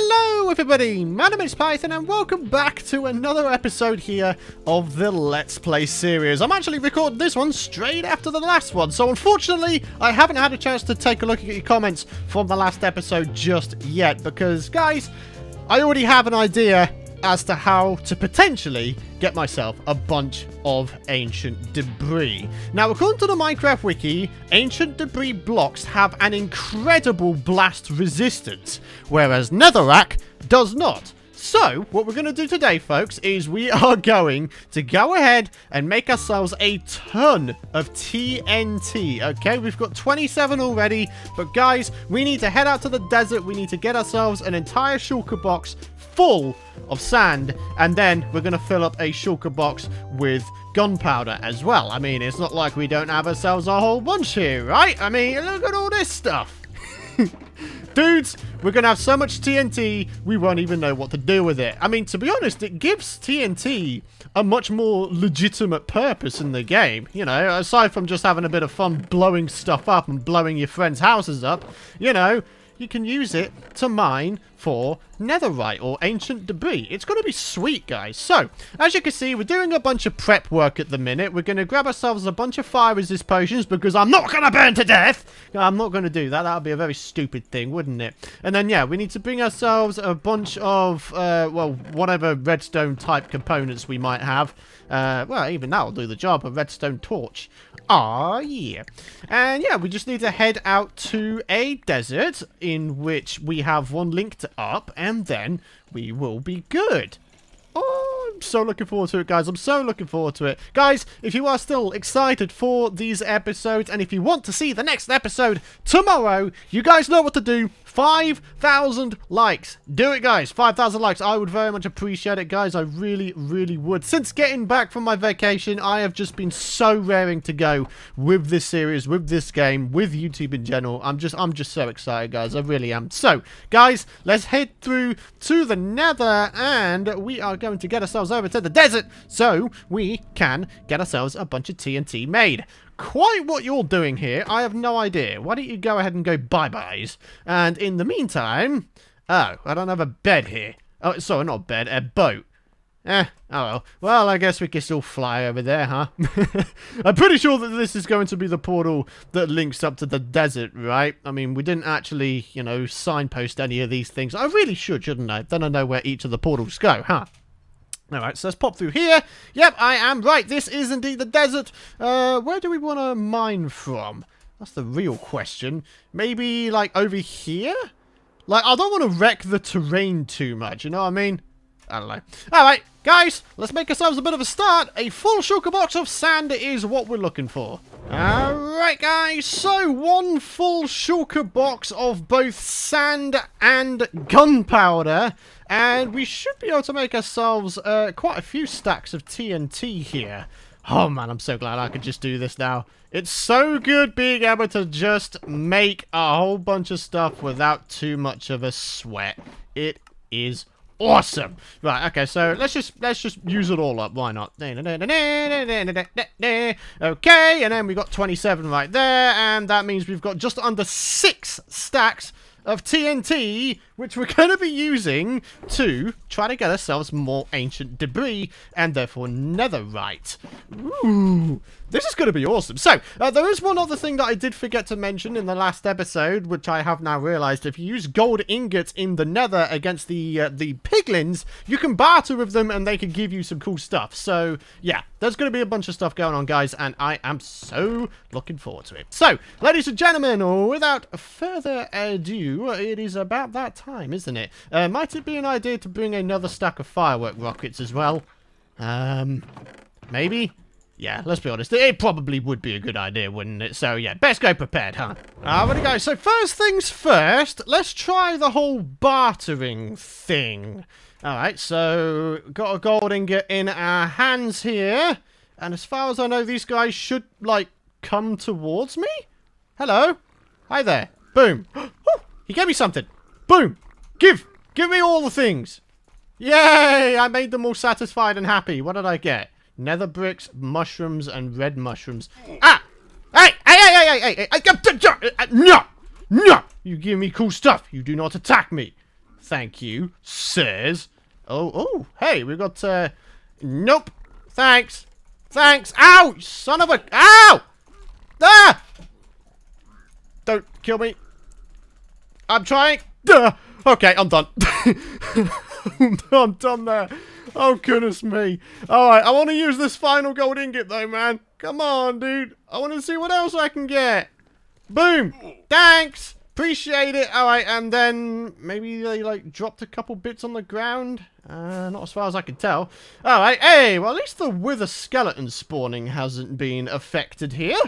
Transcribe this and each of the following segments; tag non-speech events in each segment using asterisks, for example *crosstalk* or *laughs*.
Hello everybody, my name is Python and welcome back to another episode here of the Let's Play series. I'm actually recording this one straight after the last one, so unfortunately I haven't had a chance to take a look at your comments from the last episode just yet because guys, I already have an idea as to how to potentially get myself a bunch of ancient debris. Now, according to the Minecraft wiki, ancient debris blocks have an incredible blast resistance, whereas netherrack does not. So, what we're going to do today, folks, is we *laughs* are going to go ahead and make ourselves a ton of TNT, okay? We've got 27 already, but guys, we need to head out to the desert. We need to get ourselves an entire shulker box full of sand, and then we're going to fill up a shulker box with gunpowder as well. I mean, it's not like we don't have ourselves a whole bunch here, right? I mean, look at all this stuff. *laughs* Dudes, we're going to have so much TNT, we won't even know what to do with it. I mean, to be honest, it gives TNT a much more legitimate purpose in the game. You know, aside from just having a bit of fun blowing stuff up and blowing your friends' houses up, you know, you can use it to mine for netherite or ancient debris. It's going to be sweet, guys. So, as you can see, we're doing a bunch of prep work at the minute. We're going to grab ourselves a bunch of fire resist potions because I'm not going to burn to death. I'm not going to do that. That would be a very stupid thing, wouldn't it? And then, yeah, we need to bring ourselves a bunch of, uh, well, whatever redstone type components we might have. Uh, well, even that will do the job. A redstone torch. Ah, yeah. And yeah, we just need to head out to a desert in which we have one linked up, and then we will be good. Oh, I'm so looking forward to it, guys. I'm so looking forward to it. Guys, if you are still excited for these episodes, and if you want to see the next episode tomorrow, you guys know what to do. 5,000 likes. Do it, guys. 5,000 likes. I would very much appreciate it, guys. I really, really would. Since getting back from my vacation, I have just been so raring to go with this series, with this game, with YouTube in general. I'm just, I'm just so excited, guys. I really am. So, guys, let's head through to the nether, and we are going to get ourselves over to the desert so we can get ourselves a bunch of TNT made quite what you're doing here. I have no idea. Why don't you go ahead and go bye-byes? And in the meantime... Oh, I don't have a bed here. Oh, sorry, not a bed, a boat. Eh, oh well. Well, I guess we can still fly over there, huh? *laughs* I'm pretty sure that this is going to be the portal that links up to the desert, right? I mean, we didn't actually, you know, signpost any of these things. I really should, shouldn't I? Then I know where each of the portals go, huh? Alright, so let's pop through here. Yep, I am right. This is indeed the desert. Uh, where do we want to mine from? That's the real question. Maybe, like, over here? Like, I don't want to wreck the terrain too much, you know what I mean? I don't know. Alright, guys, let's make ourselves a bit of a start. A full shulker box of sand is what we're looking for. Alright, guys, so one full shulker box of both sand and gunpowder. And we should be able to make ourselves uh, quite a few stacks of TNT here. Oh man, I'm so glad I could just do this now. It's so good being able to just make a whole bunch of stuff without too much of a sweat. It is awesome. Right, okay, so let's just let's just use it all up. Why not? Okay, and then we got 27 right there, and that means we've got just under six stacks of TNT, which we're going to be using to try to get ourselves more ancient debris and therefore netherite. Ooh, this is going to be awesome. So, uh, there is one other thing that I did forget to mention in the last episode, which I have now realized. If you use gold ingots in the nether against the uh, the piglins, you can barter with them and they can give you some cool stuff. So, yeah, there's going to be a bunch of stuff going on, guys, and I am so looking forward to it. So, ladies and gentlemen, without further ado, it is about that time, isn't it? Uh, might it be an idea to bring another stack of firework rockets as well? Um, maybe? Yeah, let's be honest. It probably would be a good idea, wouldn't it? So, yeah, best go prepared, huh? Alrighty, guys. So, first things first, let's try the whole bartering thing. Alright, so, got a gold ingot in our hands here. And as far as I know, these guys should, like, come towards me? Hello? Hi there. Boom. *gasps* he gave me something. Boom. Give. Give me all the things. Yay! I made them all satisfied and happy. What did I get? Nether bricks, mushrooms, and red mushrooms. Ah! Hey! Hey! Hey! Hey! Hey! Hey! hey. No! No! You give me cool stuff. You do not attack me. Thank you, sirs. Oh, oh, hey, we've got, uh, nope. Thanks. Thanks. Ow, son of a, ow! Ah! Don't kill me. I'm trying. Duh. Okay, I'm done. *laughs* I'm done there. Oh, goodness me. Alright, I want to use this final gold ingot, though, man. Come on, dude. I want to see what else I can get. Boom. Thanks. Appreciate it. Alright, and then maybe they, like, dropped a couple bits on the ground. Uh, not as far as I can tell. Alright, hey, well, at least the wither skeleton spawning hasn't been affected here.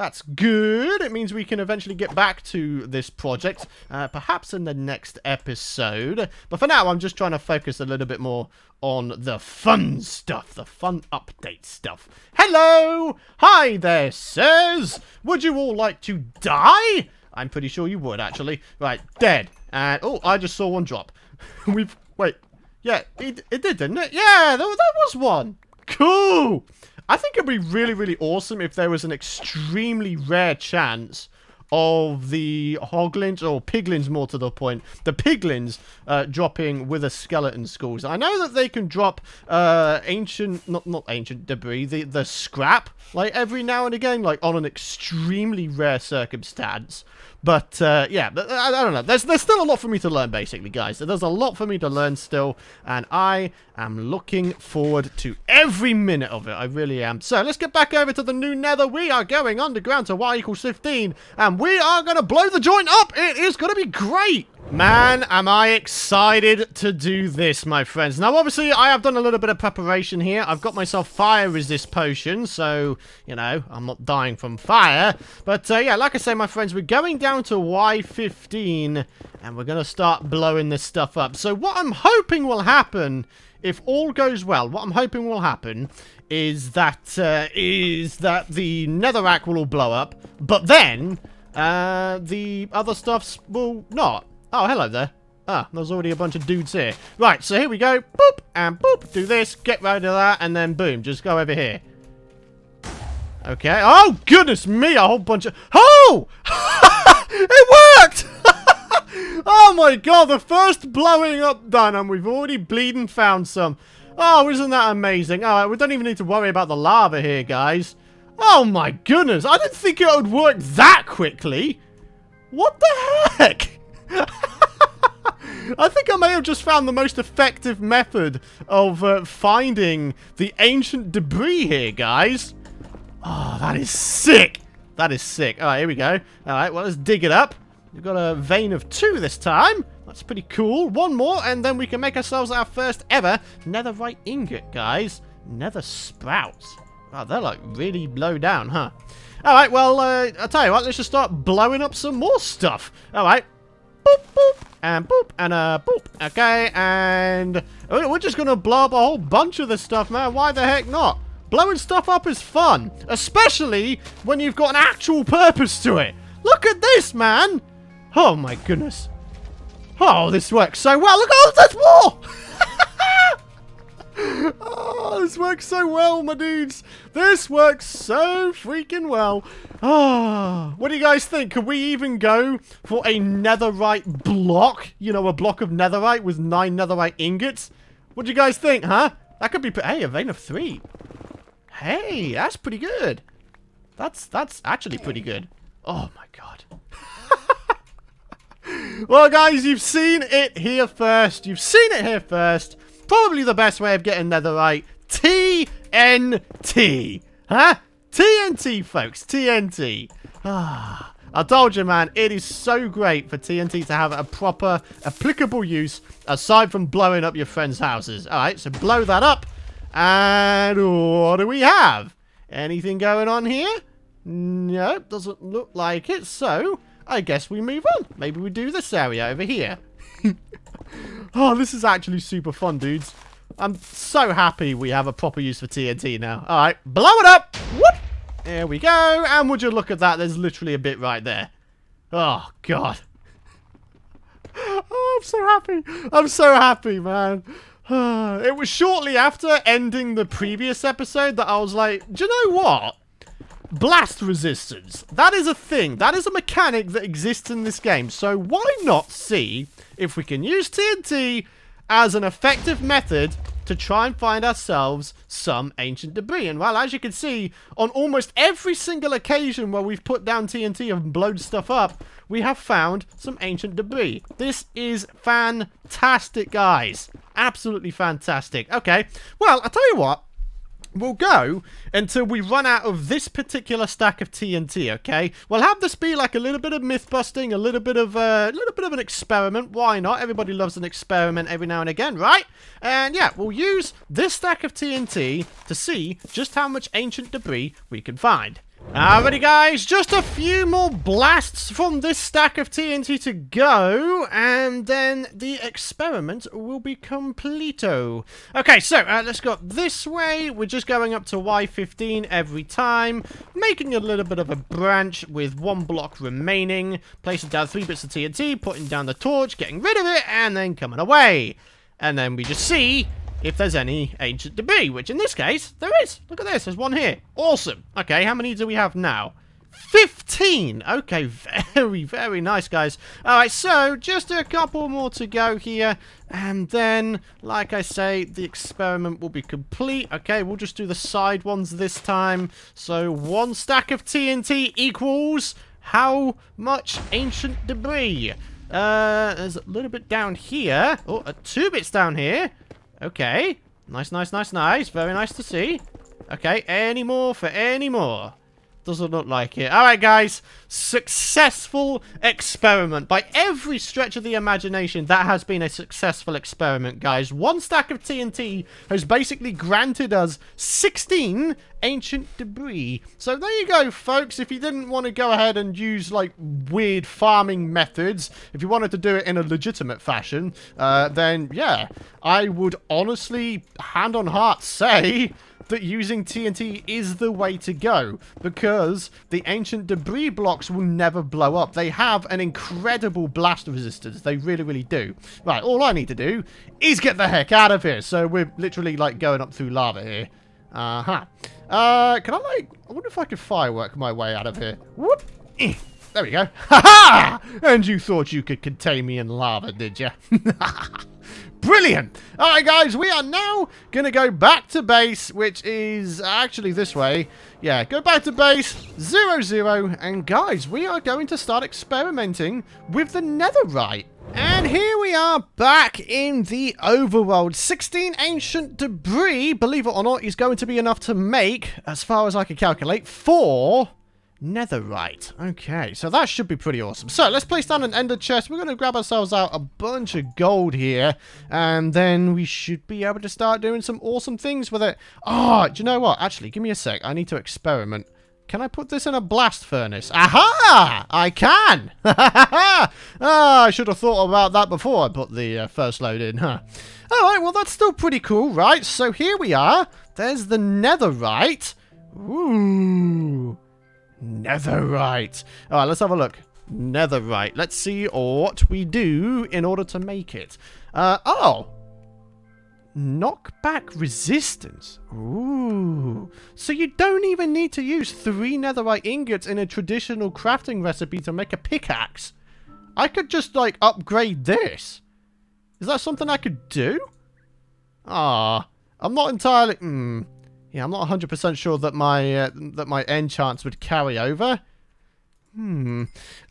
That's good. It means we can eventually get back to this project, uh, perhaps in the next episode. But for now, I'm just trying to focus a little bit more on the fun stuff, the fun update stuff. Hello! Hi there, sirs! Would you all like to die? I'm pretty sure you would, actually. Right, dead. And, oh, I just saw one drop. *laughs* We've, wait. Yeah, it, it did, didn't it? Yeah, there was one. Cool! I think it'd be really, really awesome if there was an extremely rare chance of the hoglins, or piglins more to the point, the piglins uh, dropping wither skeleton skulls. I know that they can drop uh, ancient, not not ancient debris, the, the scrap, like every now and again, like on an extremely rare circumstance. But, uh, yeah, I, I, don't know. There's, there's still a lot for me to learn, basically, guys. There's a lot for me to learn still, and I am looking forward to every minute of it. I really am. So, let's get back over to the new nether. We are going underground to y equals 15, and we are going to blow the joint up. It is going to be great. Man, am I excited to do this, my friends. Now, obviously, I have done a little bit of preparation here. I've got myself fire resist potion, so, you know, I'm not dying from fire. But, uh, yeah, like I say, my friends, we're going down to Y15, and we're going to start blowing this stuff up. So, what I'm hoping will happen, if all goes well, what I'm hoping will happen is that, uh, is that the netherrack will all blow up, but then... Uh, the other stuffs will not. Oh, hello there. Ah, there's already a bunch of dudes here. Right, so here we go. Boop, and boop. Do this, get rid of that, and then boom, just go over here. Okay. Oh, goodness me, a whole bunch of... Oh! *laughs* it worked! *laughs* oh my god, the first blowing up done, and we've already bleeding found some. Oh, isn't that amazing? Alright, we don't even need to worry about the lava here, guys. Oh my goodness, I didn't think it would work that quickly. What the heck? *laughs* I think I may have just found the most effective method of uh, finding the ancient debris here, guys. Oh, that is sick. That is sick. All right, here we go. All right, well, let's dig it up. We've got a vein of two this time. That's pretty cool. One more, and then we can make ourselves our first ever netherite ingot, guys. Nether sprouts. Wow, they're like really low down, huh? All right, well, uh, I'll tell you what, let's just start blowing up some more stuff. All right, boop, boop, and boop, and uh, boop. Okay, and we're just gonna blow up a whole bunch of this stuff, man. Why the heck not? Blowing stuff up is fun, especially when you've got an actual purpose to it. Look at this, man. Oh, my goodness. Oh, this works so well. Look, oh, there's more. *laughs* oh, this works so well, my dudes. This works so freaking well. Ah, oh, what do you guys think? Could we even go for a netherite block? You know, a block of netherite with nine netherite ingots? What do you guys think, huh? That could be... Hey, a vein of three. Hey, that's pretty good. That's that's actually pretty good. Oh, my God. *laughs* well, guys, you've seen it here first. You've seen it here first probably the best way of getting netherite. TNT. Huh? TNT, folks. TNT. Ah. I told you, man, it is so great for TNT to have a proper, applicable use aside from blowing up your friends' houses. All right, so blow that up. And what do we have? Anything going on here? No, doesn't look like it. So, I guess we move on. Maybe we do this area over here. *laughs* oh, this is actually super fun, dudes. I'm so happy we have a proper use for TNT now. All right, blow it up. Whoop. There we go. And would you look at that? There's literally a bit right there. Oh, God. Oh, I'm so happy. I'm so happy, man. *sighs* it was shortly after ending the previous episode that I was like, do you know what? Blast resistance. That is a thing. That is a mechanic that exists in this game. So why not see if we can use TNT as an effective method to try and find ourselves some ancient debris. And well, as you can see, on almost every single occasion where we've put down TNT and blown stuff up, we have found some ancient debris. This is fantastic, guys. Absolutely fantastic. Okay, well, I'll tell you what we'll go until we run out of this particular stack of TNT, okay? We'll have this be like a little bit of myth busting, a little bit of uh, a little bit of an experiment. Why not? Everybody loves an experiment every now and again, right? And yeah, we'll use this stack of TNT to see just how much ancient debris we can find. Alrighty guys, just a few more blasts from this stack of TNT to go, and then the experiment will be completo. Okay, so uh, let's go this way. We're just going up to Y15 every time, making a little bit of a branch with one block remaining, placing down three bits of TNT, putting down the torch, getting rid of it, and then coming away. And then we just see if there's any ancient debris, which in this case, there is. Look at this, there's one here. Awesome. Okay, how many do we have now? 15! Okay, *laughs* very, very nice, guys. Alright, so, just a couple more to go here. And then, like I say, the experiment will be complete. Okay, we'll just do the side ones this time. So, one stack of TNT equals how much ancient debris? Uh, there's a little bit down here. Oh, two bits down here. Okay. Nice, nice, nice, nice. Very nice to see. Okay, any more for any more. Doesn't look like it. Alright, guys. Successful experiment. By every stretch of the imagination, that has been a successful experiment, guys. One stack of TNT has basically granted us 16 ancient debris. So there you go, folks. If you didn't want to go ahead and use, like, weird farming methods, if you wanted to do it in a legitimate fashion, uh, then, yeah, I would honestly, hand on heart, *laughs* say that using TNT is the way to go because the ancient debris blocks will never blow up. They have an incredible blast resistance. They really, really do. Right, all I need to do is get the heck out of here. So we're literally like going up through lava here. Uh-huh. Uh, can I like, I wonder if I could firework my way out of here. Whoop. Eh. There we go. *laughs* Ha ha! And you thought you could contain me in lava, did you? *laughs* Brilliant! Alright guys, we are now going to go back to base, which is actually this way. Yeah, go back to base, zero, zero, and guys, we are going to start experimenting with the netherite. And here we are back in the overworld. 16 ancient debris, believe it or not, is going to be enough to make, as far as I can calculate, four Netherite. Okay, so that should be pretty awesome. So, let's place down an ender chest. We're going to grab ourselves out a bunch of gold here. And then we should be able to start doing some awesome things with it. Oh, do you know what? Actually, give me a sec. I need to experiment. Can I put this in a blast furnace? Aha! I can! *laughs* ah, I should have thought about that before I put the uh, first load in, huh? Alright, well that's still pretty cool, right? So here we are. There's the netherite. Ooh. Netherite. Alright, let's have a look. Netherite. Let's see what we do in order to make it. Uh, oh! Knockback resistance. Ooh. So you don't even need to use three netherite ingots in a traditional crafting recipe to make a pickaxe. I could just, like, upgrade this. Is that something I could do? Ah, I'm not entirely... Hmm. Yeah, I'm not 100% sure that my uh, that my enchants would carry over. Hmm.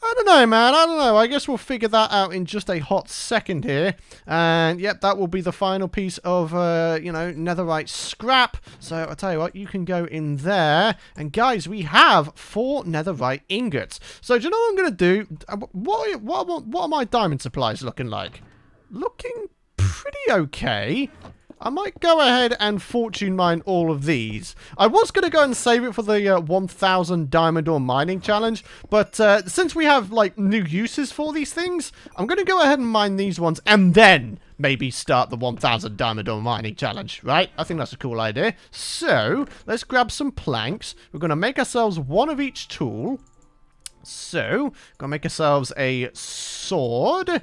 I don't know, man. I don't know. I guess we'll figure that out in just a hot second here. And, yep, that will be the final piece of, uh, you know, netherite scrap. So, I'll tell you what, you can go in there. And, guys, we have four netherite ingots. So, do you know what I'm going to do? Uh, what, what, what are my diamond supplies looking like? Looking pretty okay. I might go ahead and fortune mine all of these. I was going to go and save it for the uh, 1000 diamond ore mining challenge, but uh, since we have like new uses for these things, I'm going to go ahead and mine these ones and then maybe start the 1000 diamond ore mining challenge, right? I think that's a cool idea. So, let's grab some planks. We're going to make ourselves one of each tool. So, gonna make ourselves a sword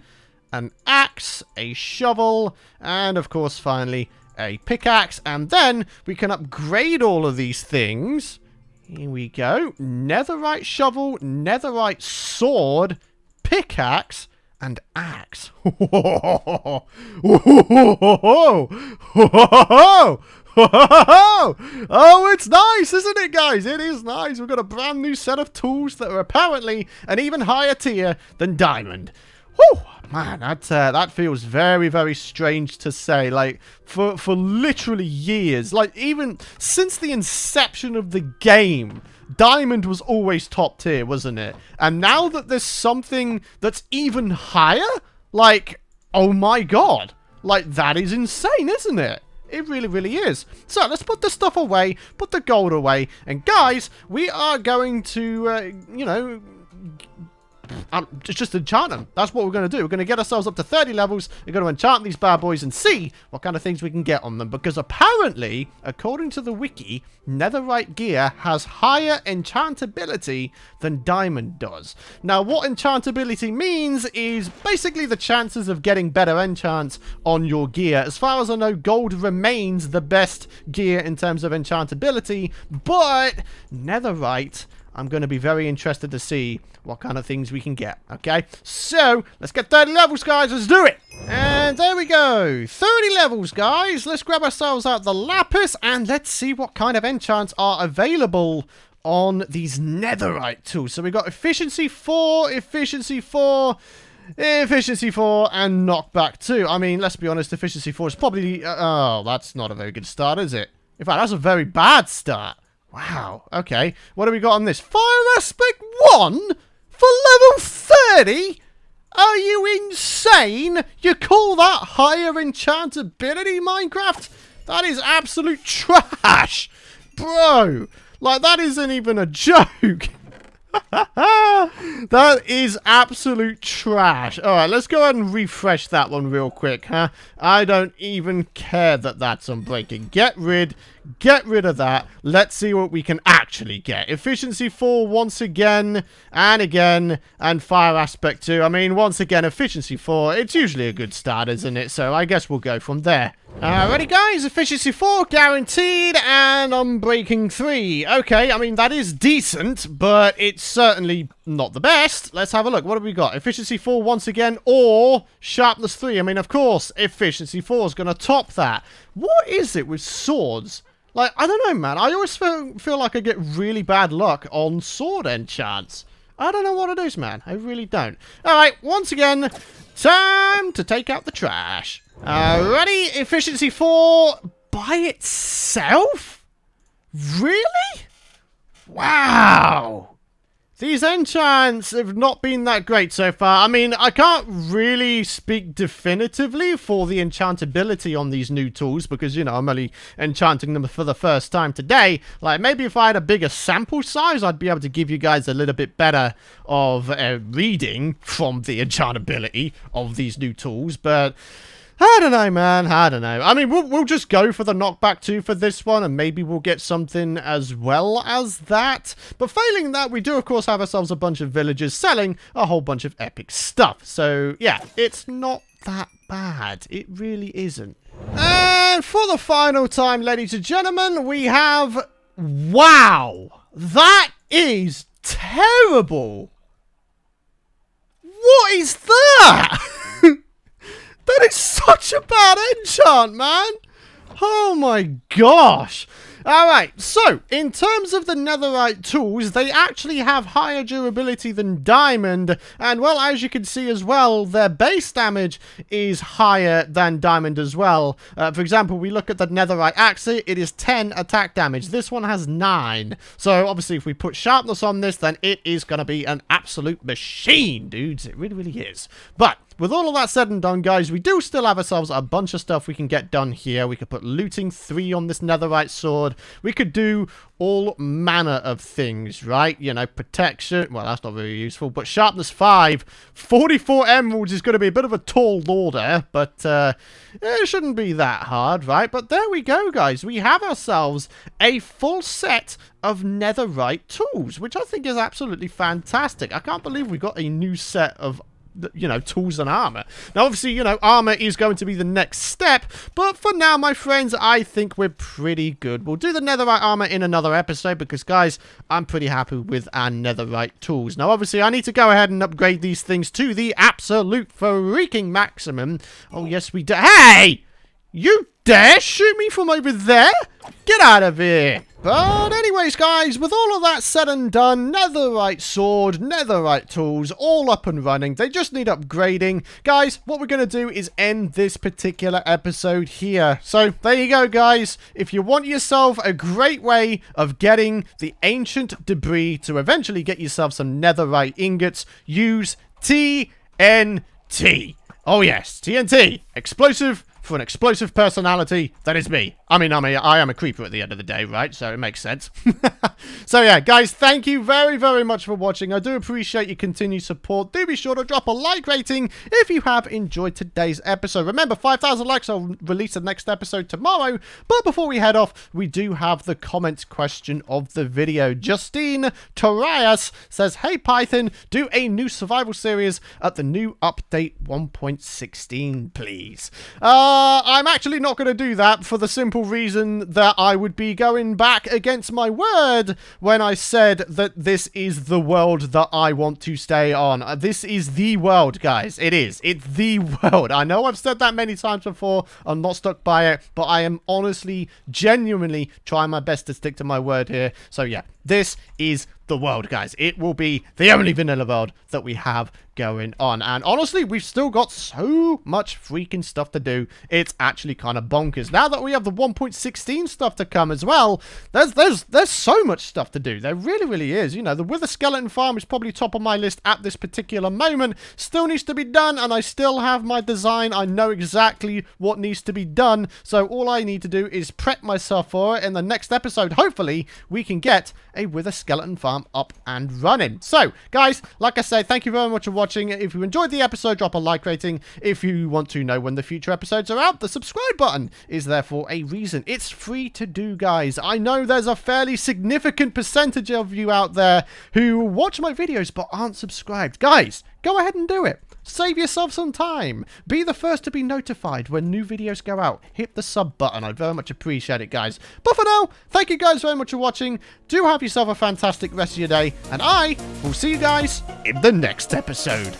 an axe, a shovel, and of course, finally, a pickaxe. And then we can upgrade all of these things. Here we go. Netherite shovel, netherite sword, pickaxe, and axe. *laughs* oh, it's nice, isn't it, guys? It is nice. We've got a brand new set of tools that are apparently an even higher tier than diamond. Whew! Man, that uh, that feels very, very strange to say. Like for for literally years, like even since the inception of the game, Diamond was always top tier, wasn't it? And now that there's something that's even higher, like oh my god, like that is insane, isn't it? It really, really is. So let's put the stuff away, put the gold away, and guys, we are going to, uh, you know, it's just enchant them. That's what we're going to do. We're going to get ourselves up to 30 levels. We're going to enchant these bad boys and see what kind of things we can get on them. Because apparently, according to the wiki, netherite gear has higher enchantability than diamond does. Now, what enchantability means is basically the chances of getting better enchants on your gear. As far as I know, gold remains the best gear in terms of enchantability, but netherite I'm going to be very interested to see what kind of things we can get, okay? So, let's get 30 levels, guys. Let's do it. And there we go. 30 levels, guys. Let's grab ourselves out the lapis and let's see what kind of enchants are available on these netherite tools. So we've got efficiency 4, efficiency 4, efficiency 4, and knockback 2. I mean, let's be honest, efficiency 4 is probably... Uh, oh, that's not a very good start, is it? In fact, that's a very bad start. Wow, okay. What have we got on this? Fire Aspect 1? For level 30? Are you insane? You call that higher enchantability, Minecraft? That is absolute *laughs* trash! Bro, like that isn't even a joke. *laughs* that is absolute trash. Alright, let's go ahead and refresh that one real quick, huh? I don't even care that that's unbreaking. Get rid, get rid of that. Let's see what we can actually get. Efficiency 4 once again, and again, and fire aspect 2. I mean, once again, efficiency 4, it's usually a good start, isn't it? So I guess we'll go from there. Alrighty guys, efficiency 4 guaranteed and unbreaking 3. Okay, I mean that is decent, but it's certainly not the best. Let's have a look. What have we got? Efficiency 4 once again or sharpness 3. I mean, of course, efficiency 4 is going to top that. What is it with swords? Like, I don't know, man. I always feel, feel like I get really bad luck on sword enchants. I don't know what it is, man. I really don't. Alright, once again, time to take out the trash. Alrighty, efficiency 4 by itself? Really? Wow. These enchants have not been that great so far. I mean, I can't really speak definitively for the enchantability on these new tools because, you know, I'm only enchanting them for the first time today. Like, maybe if I had a bigger sample size, I'd be able to give you guys a little bit better of a reading from the enchantability of these new tools, but... I don't know, man. I don't know. I mean, we'll, we'll just go for the knockback 2 for this one, and maybe we'll get something as well as that. But failing that, we do, of course, have ourselves a bunch of villagers selling a whole bunch of epic stuff. So, yeah, it's not that bad. It really isn't. And for the final time, ladies and gentlemen, we have... Wow! That is terrible! What is that? *laughs* That is such a bad enchant, man. Oh my gosh. Alright, so, in terms of the netherite tools, they actually have higher durability than diamond, and well, as you can see as well, their base damage is higher than diamond as well. Uh, for example, we look at the netherite axe, it is 10 attack damage. This one has 9. So, obviously, if we put sharpness on this, then it is going to be an absolute machine, dudes. It really, really is. But, with all of that said and done, guys, we do still have ourselves a bunch of stuff we can get done here. We could put looting 3 on this netherite sword. We could do all manner of things, right? You know, protection. Well, that's not very useful. But sharpness 5. 44 emeralds is going to be a bit of a tall order. But uh, it shouldn't be that hard, right? But there we go, guys. We have ourselves a full set of netherite tools, which I think is absolutely fantastic. I can't believe we got a new set of you know, tools and armor. Now, obviously, you know, armor is going to be the next step, but for now, my friends, I think we're pretty good. We'll do the netherite armor in another episode because, guys, I'm pretty happy with our netherite tools. Now, obviously, I need to go ahead and upgrade these things to the absolute freaking maximum. Oh, yes, we do. Hey! You dare shoot me from over there? Get out of here! But anyways, guys, with all of that said and done, netherite sword, netherite tools, all up and running. They just need upgrading. Guys, what we're going to do is end this particular episode here. So, there you go, guys. If you want yourself a great way of getting the ancient debris to eventually get yourself some netherite ingots, use TNT. Oh yes, TNT. Explosive for an explosive personality, that is me. I mean, I'm a, I am a creeper at the end of the day, right? So it makes sense. *laughs* so yeah, guys, thank you very, very much for watching. I do appreciate your continued support. Do be sure to drop a like rating if you have enjoyed today's episode. Remember, 5,000 likes, I'll release the next episode tomorrow. But before we head off, we do have the comments question of the video. Justine Torias says, Hey Python, do a new survival series at the new update 1.16, please. Uh, uh, I'm actually not going to do that for the simple reason that I would be going back against my word when I said that this is the world that I want to stay on. Uh, this is the world, guys. It is. It's the *laughs* world. I know I've said that many times before. I'm not stuck by it, but I am honestly, genuinely trying my best to stick to my word here. So yeah, this is the world, guys. It will be the only vanilla world that we have going on. And honestly, we've still got so much freaking stuff to do. It's actually kind of bonkers. Now that we have the 1.16 stuff to come as well, there's there's there's so much stuff to do. There really, really is. You know, the Wither Skeleton Farm is probably top of my list at this particular moment. Still needs to be done, and I still have my design. I know exactly what needs to be done. So all I need to do is prep myself for it. In the next episode, hopefully, we can get a Wither Skeleton Farm up and running. So, guys, like I say, thank you very much for watching. If you enjoyed the episode, drop a like rating. If you want to know when the future episodes are out, the subscribe button is there for a reason. It's free to do, guys. I know there's a fairly significant percentage of you out there who watch my videos but aren't subscribed. Guys, go ahead and do it. Save yourself some time. Be the first to be notified when new videos go out. Hit the sub button. I'd very much appreciate it, guys. But for now, thank you guys very much for watching. Do have yourself a fantastic rest of your day. And I will see you guys in the next episode.